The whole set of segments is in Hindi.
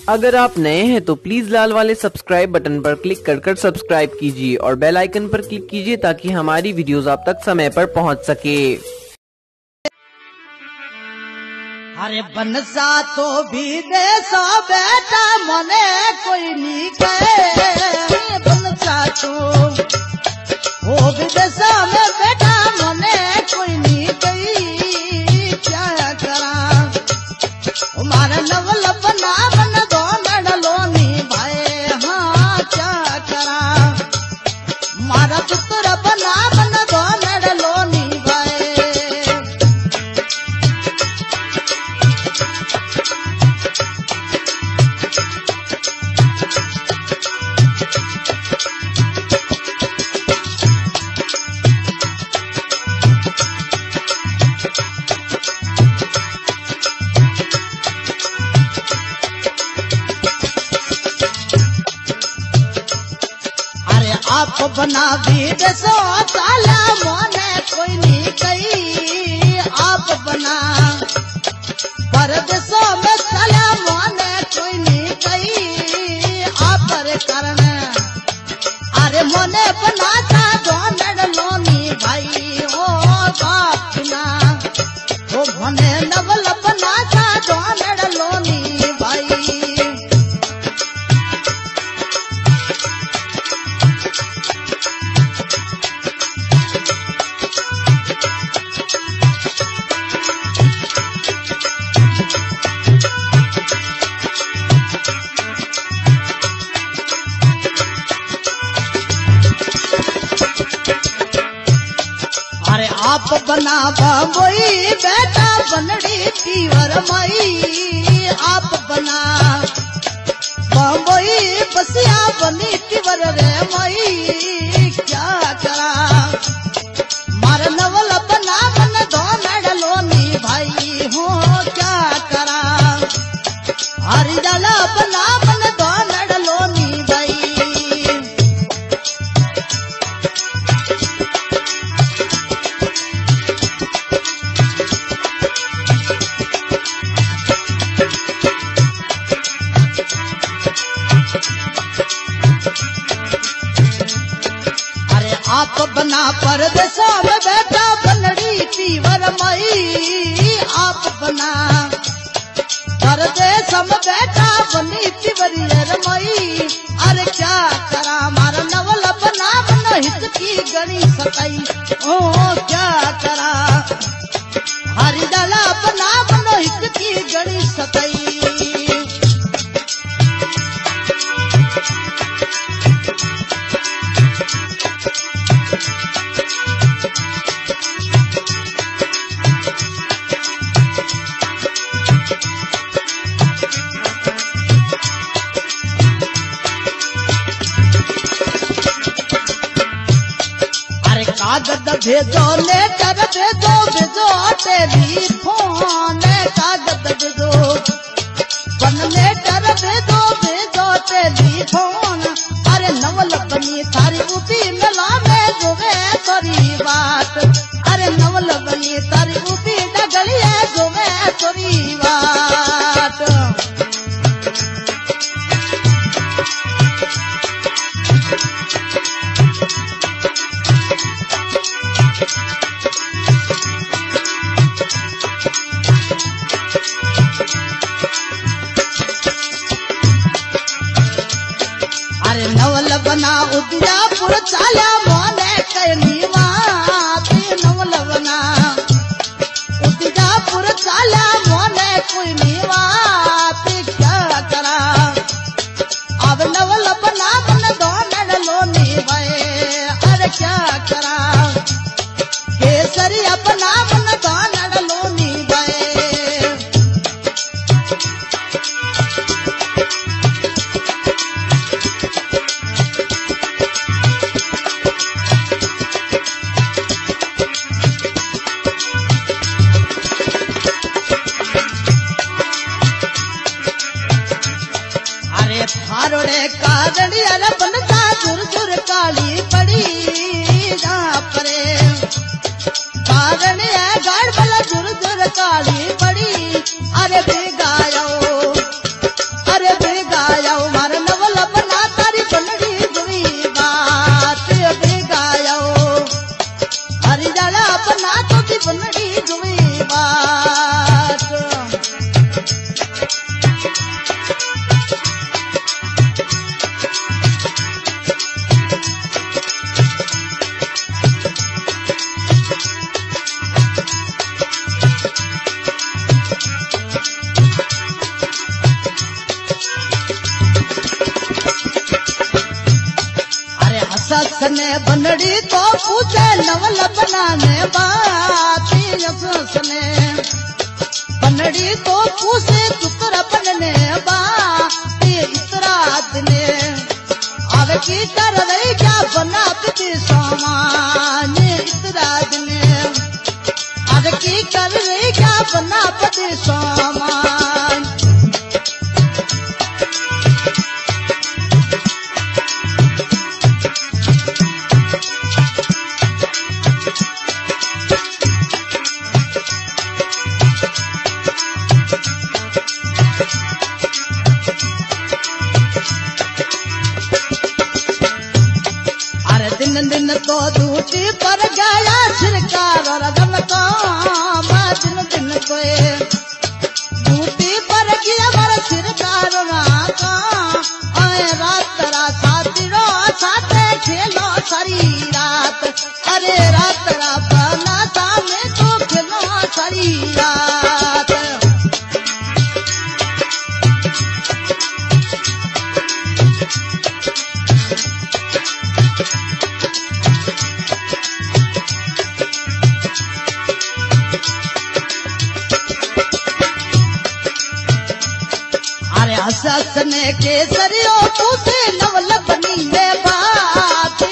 अगर आप नए हैं तो प्लीज़ लाल वाले सब्सक्राइब बटन पर क्लिक कर कर सब्सक्राइब कीजिए और बेल आइकन पर क्लिक कीजिए ताकि हमारी वीडियोस आप तक समय पर पहुँच सके। अरे बनसा तो भी दे देसा बेटा, मने कोई नी कहे। बनसा तो वो भी दे विदेशा में बेटा, मने कोई नी गई क्या करा? हमारा नवल अपना बीज सो साला मोने कोई नहीं कही। आप बना बना बबई बेटा बनड़ी पीवर मई। आप बना बबई बसिया बनी तिवर रे मई। सुनड़ी तो पूछे नवल बनाने बाती सुने। पनड़ी तो पूछे चुतर बनने बाती इतरा दिने अब की कर रही क्या बना ससने के सरियो तुझे नवलपनी में बात।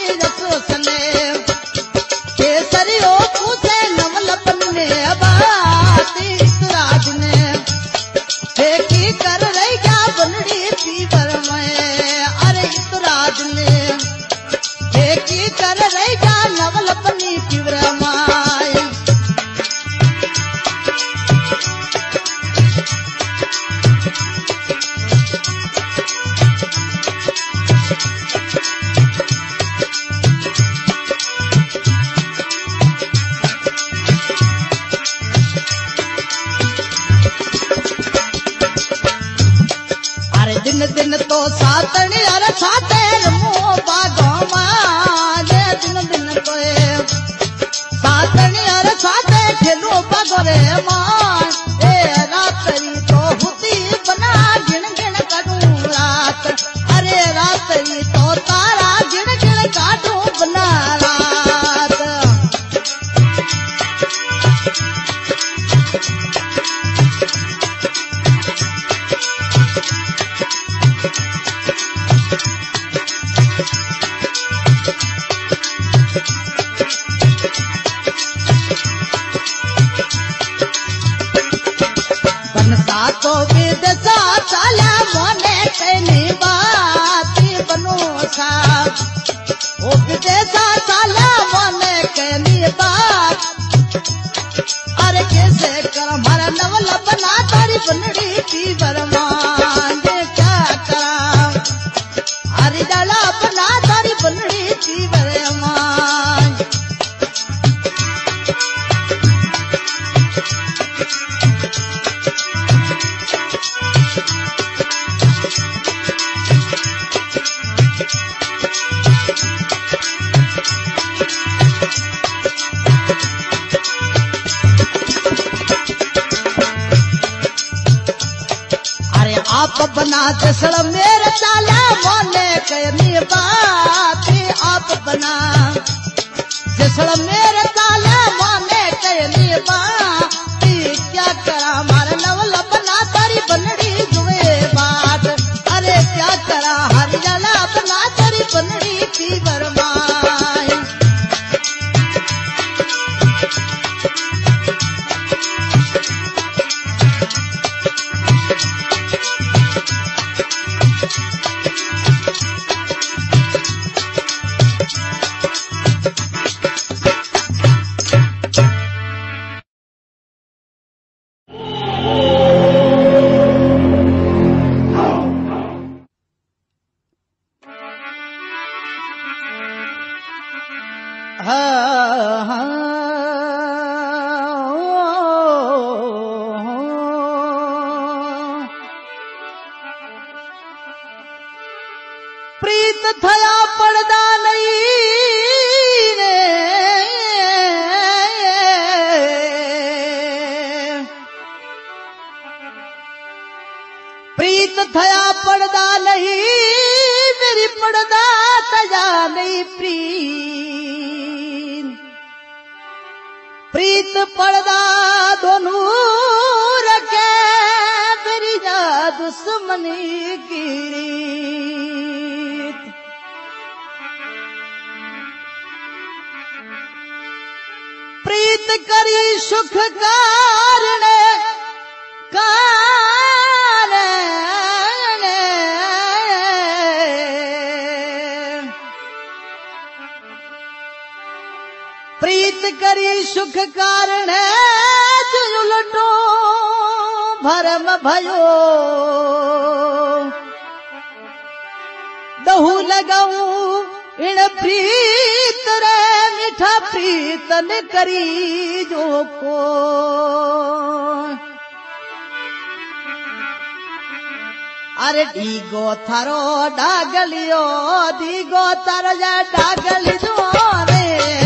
प्रीत प्रीत पड़दा दोनूर के मेरी जा दुश्मनी कीरीत प्रीत करी सुख कारण का प्रीत करी सुख कारण लटो भरम भयो दहू भयोहू इण प्रीत रे रिठ पीतन करी जो को अरे दीगो थरो डागलियो डीगो तर जा डागल जो रे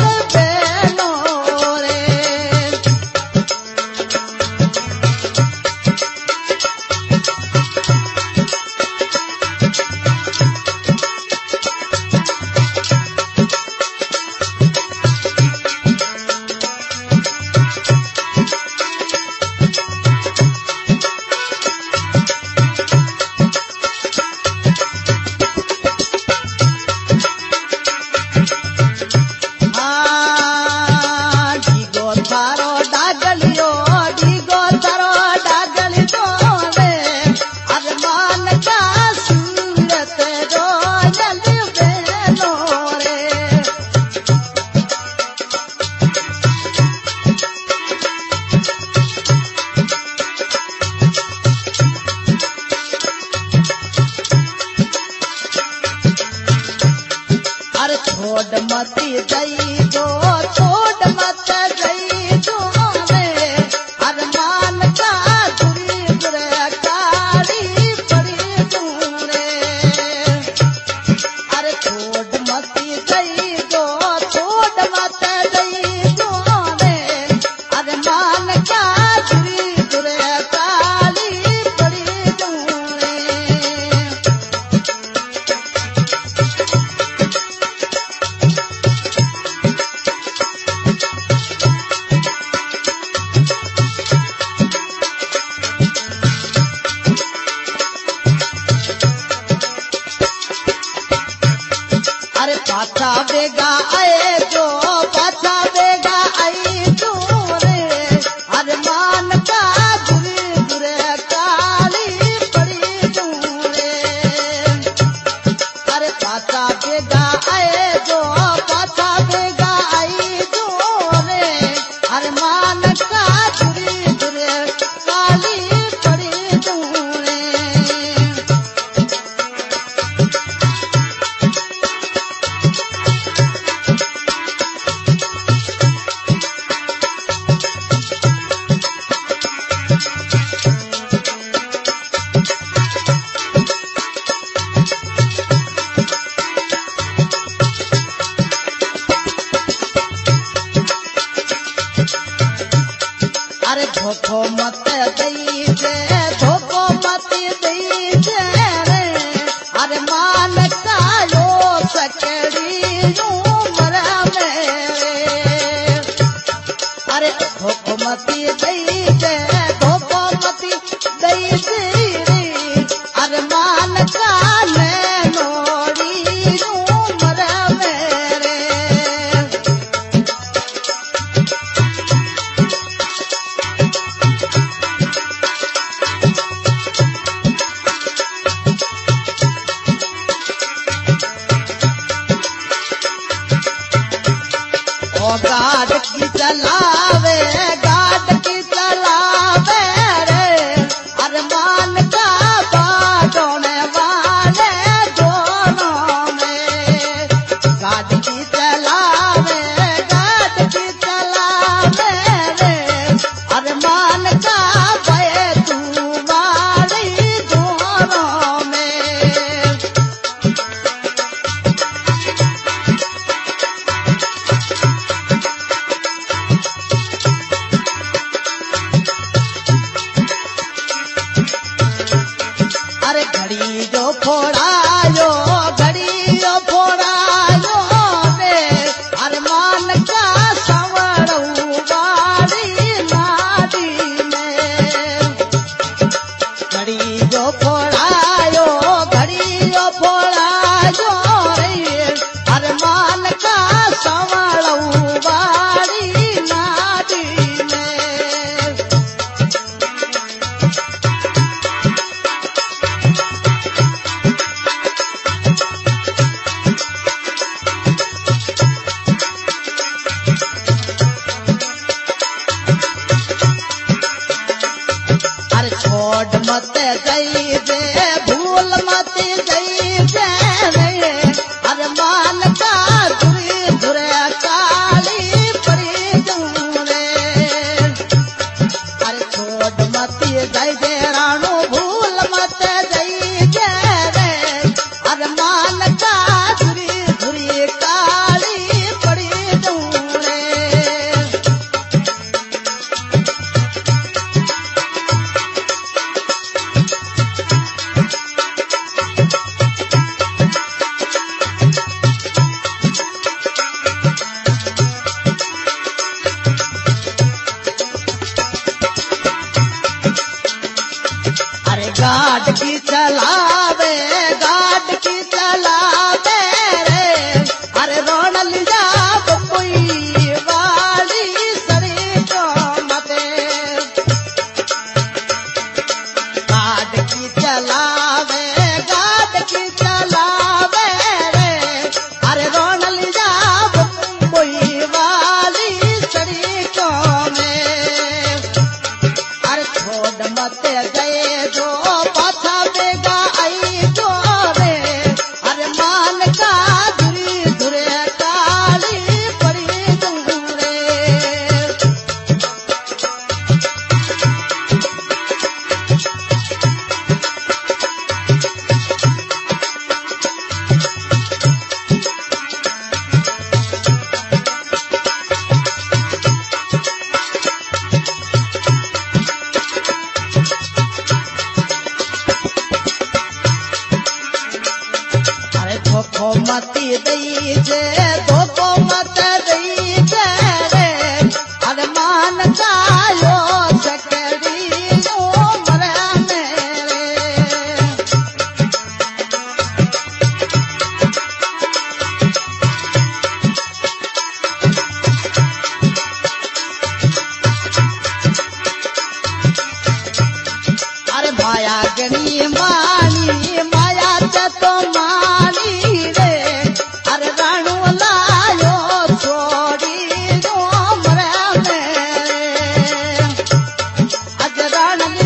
गार्ड की चला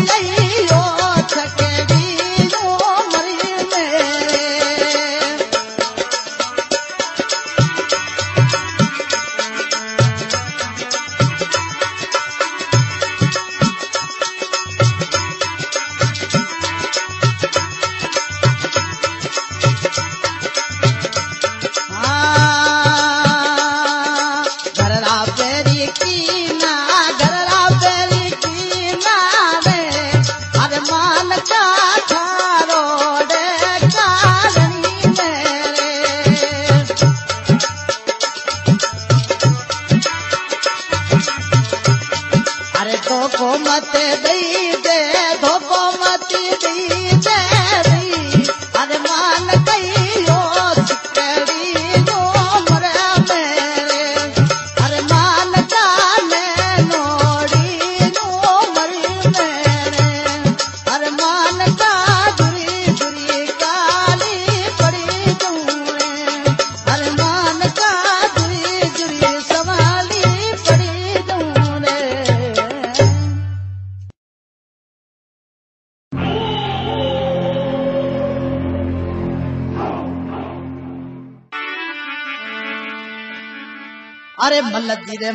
கண்ணங்கள்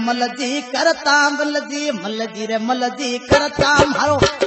रे मलजी करता मलजी मलजी रे मलजी करता मारो।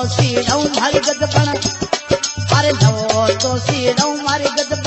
तो सी रहूं मारी गद पन अरे दो तो सी रहूं मारी गद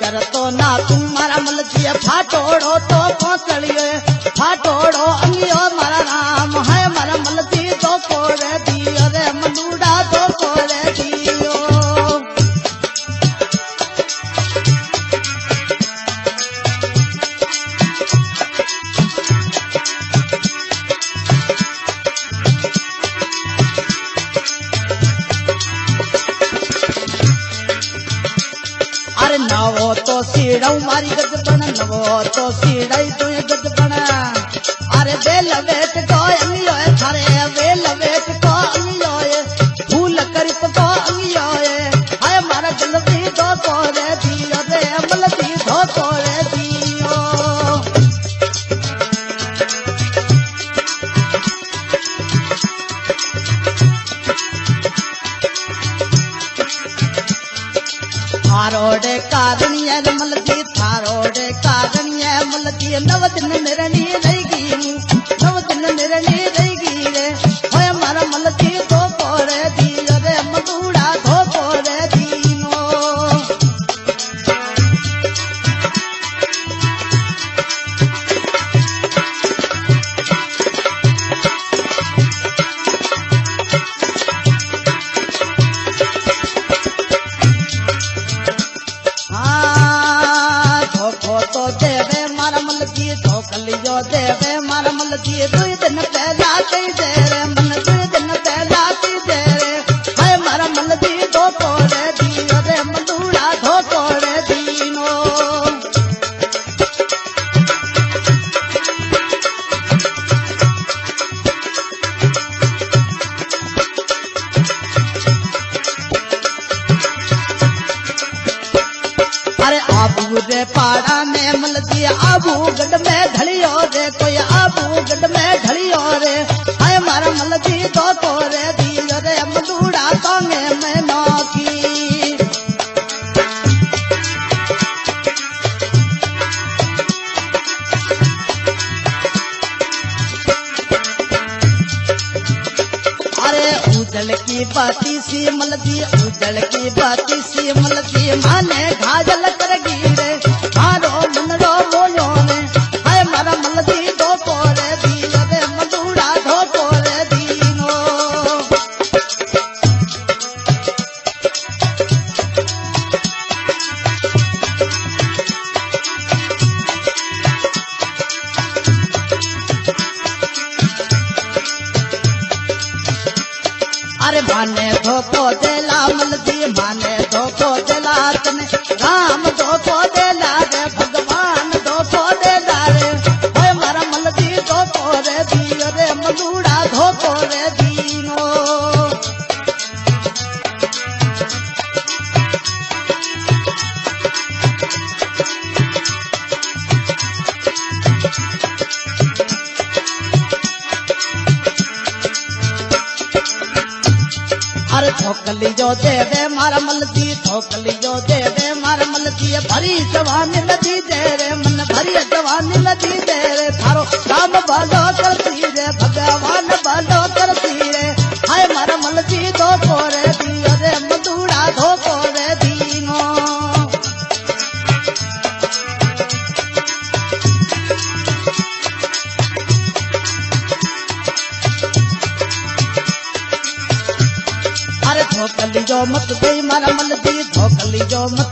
कर तो ना तुम मारा मल जिए फाटोड़ो तो पोसलिए फाटोड़ो अंगियो मारा नाम है, मारा मल तो सीढ़ाई मलकी ठोकलियो दे रे मार मलकी भरी जवानी नदी दे रे, मन भरी जवानी नदी दे रे। थारो काम भालो कर मत बेईमान मल दी धोखली जो मत।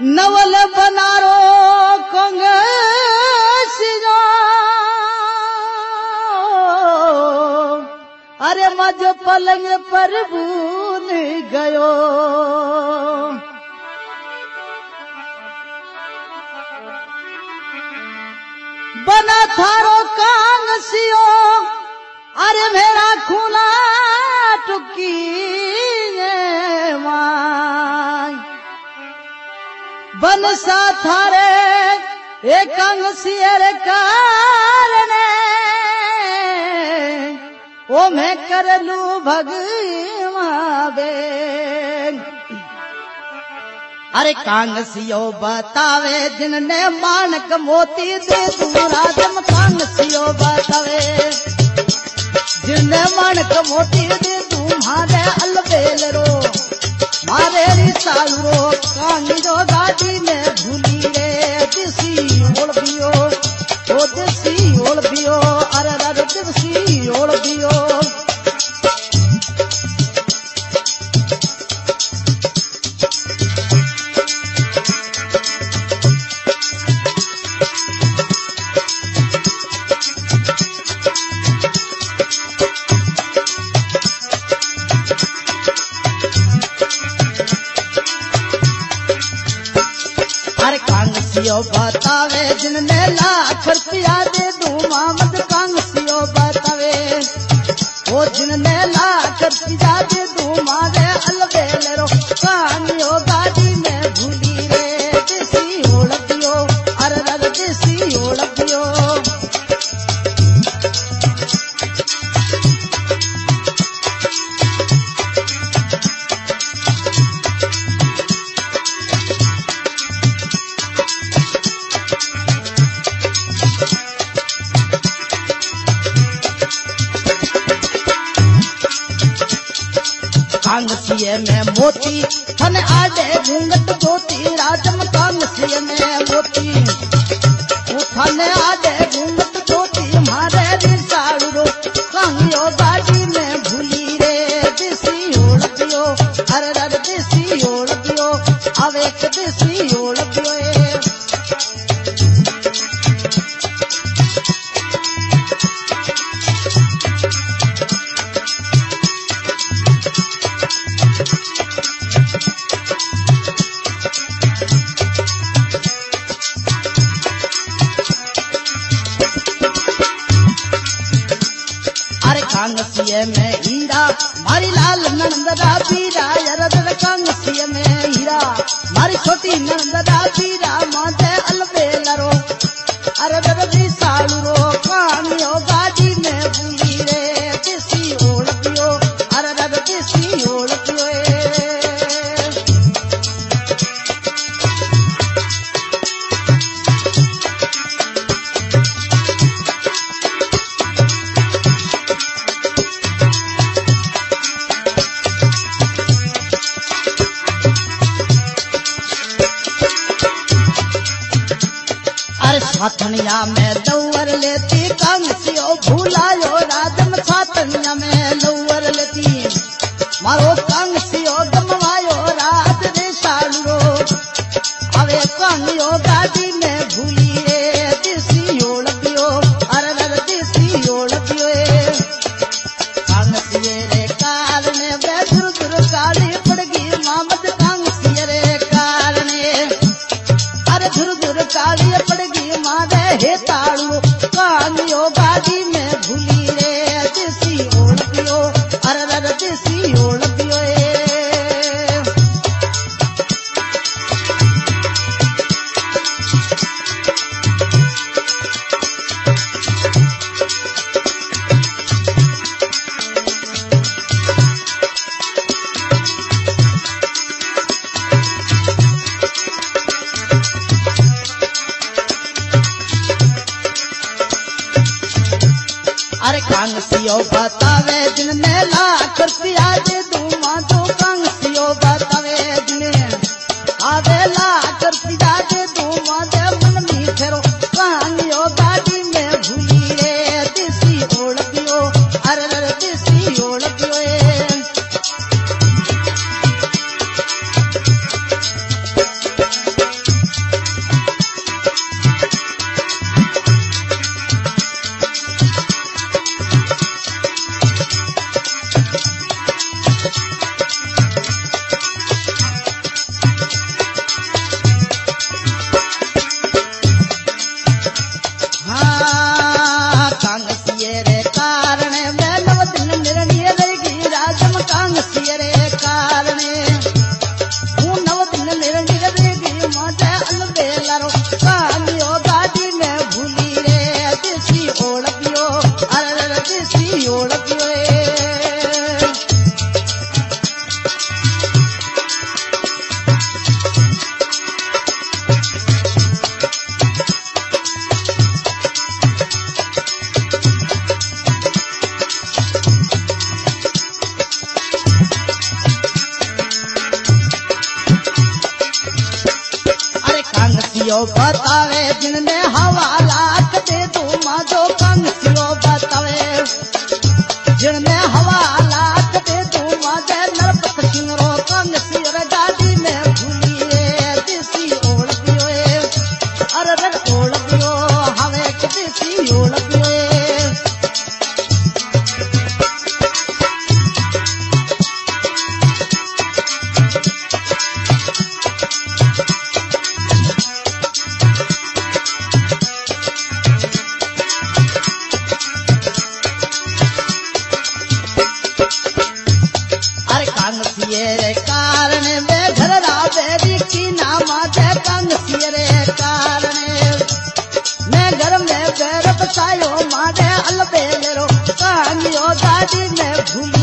नवल बनारो कंग अरे मजो पलंग पर भूल गयो। बना थारो कांग सियो अरे मेरा खूना टुकी रे कीअ कार उनूं भॻे अरे कांग सियो बतावे दिन ने मानक मोती तूं कान सिओ बे जिन माणक मोते हल वेल रो। મારેરી ચાલરો કાંજો દાદીને ભૂલી રે દિવસી ઓળવ્યો ઓ દિવસી ઓળવ્યો અરે રે દિવસી ઓળવ્યો बतावे दिन में लाख रुपया दे दू मामद कांगसियो बतावे। वो दिन में लाख रुपया दे दू, मारे हाथनिया में दौवर लेती कांगसियो भूलायो राजम सातनिया में दौवर लेती। मारो कंग में भूली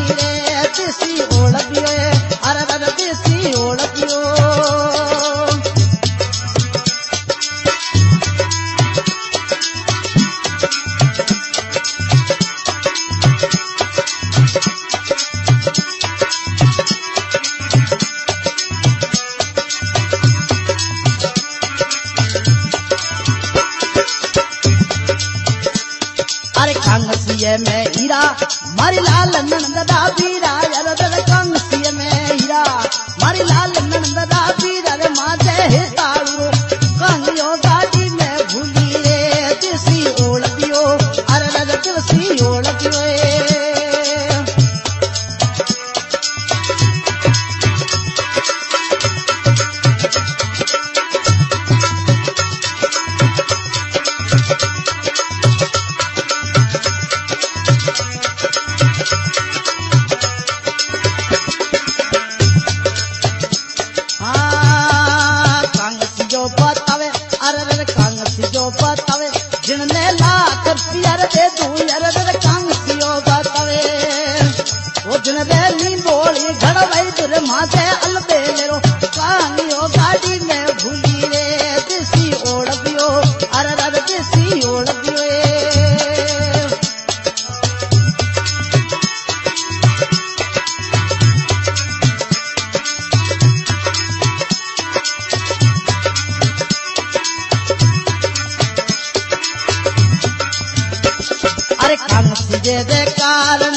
ಕಾರಣ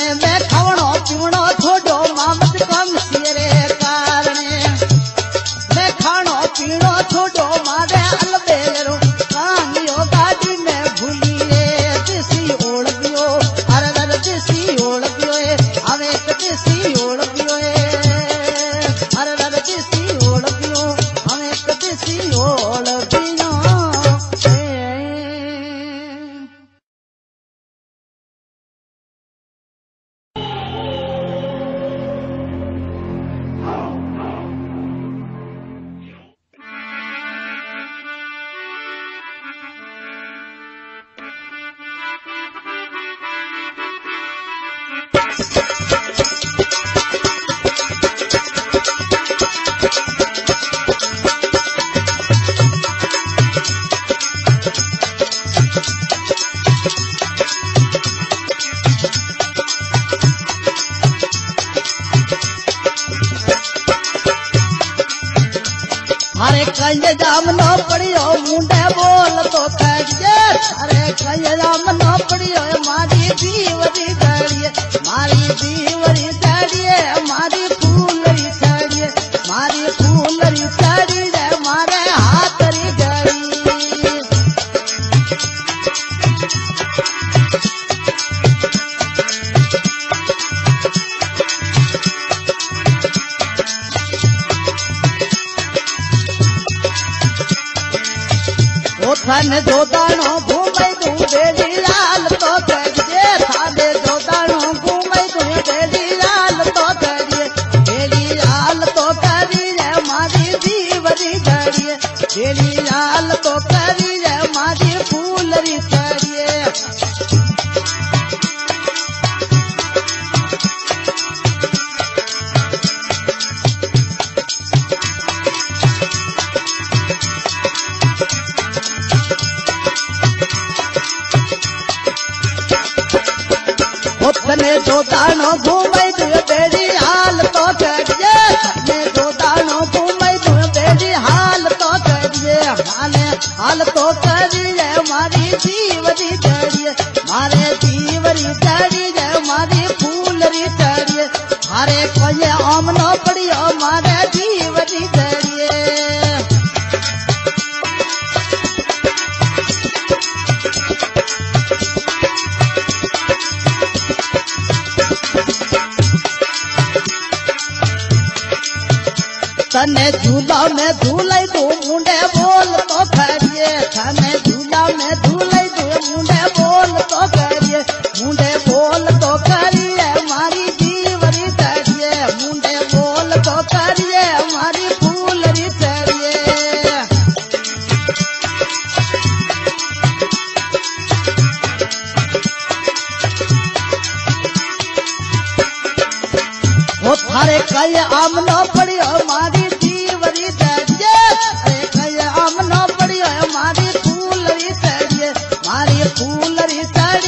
फूलरी तरिए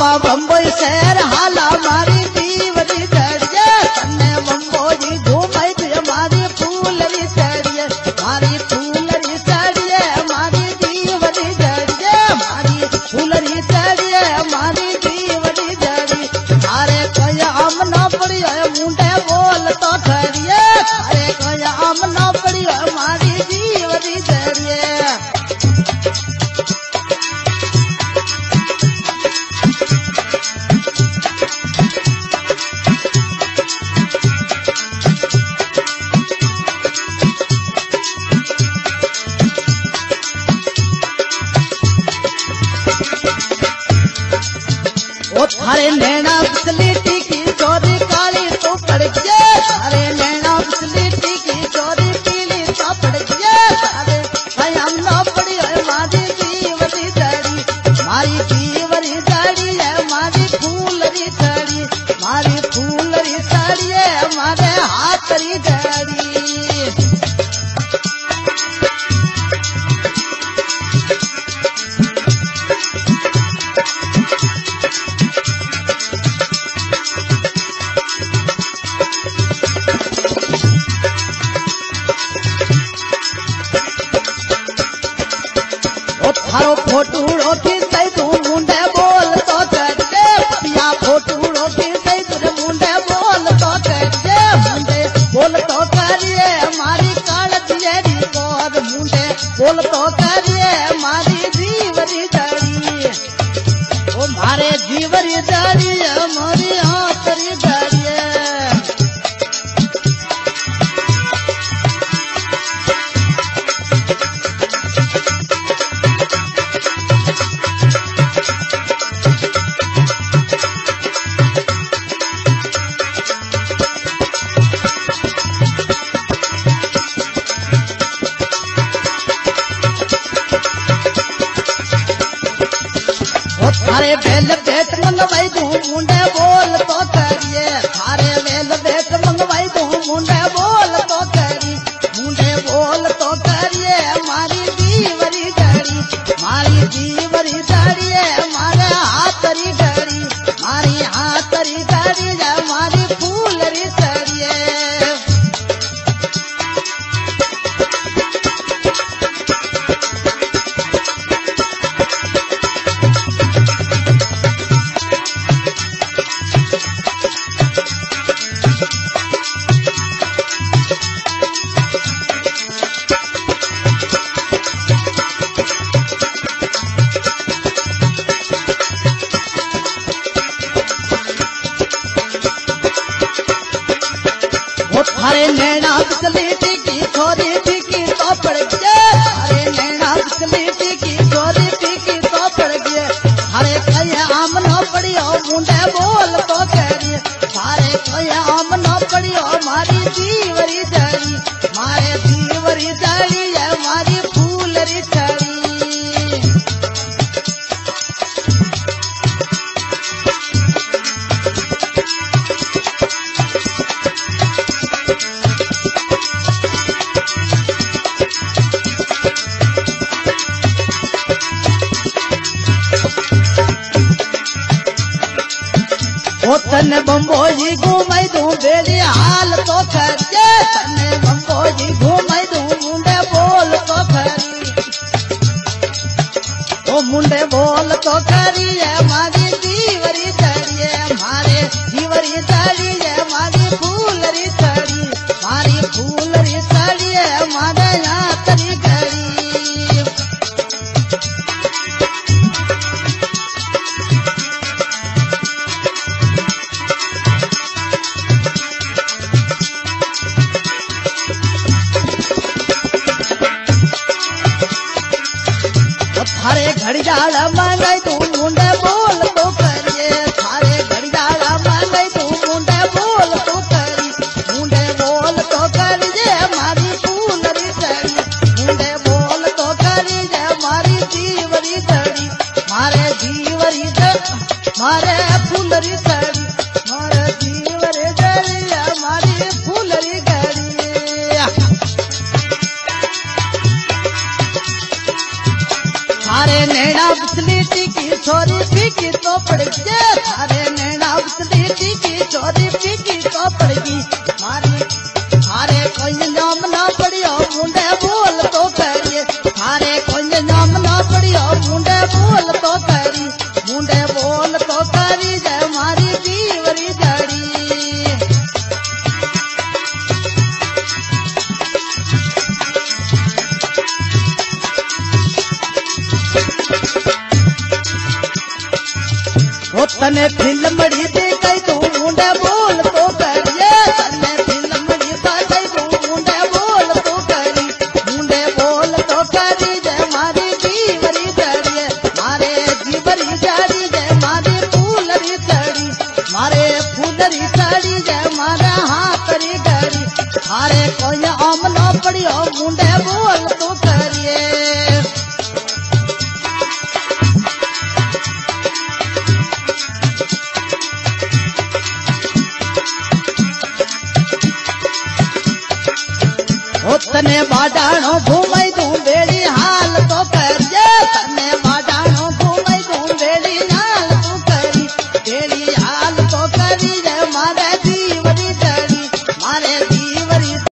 आपा बम्बई शहर हाला मारी